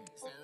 him.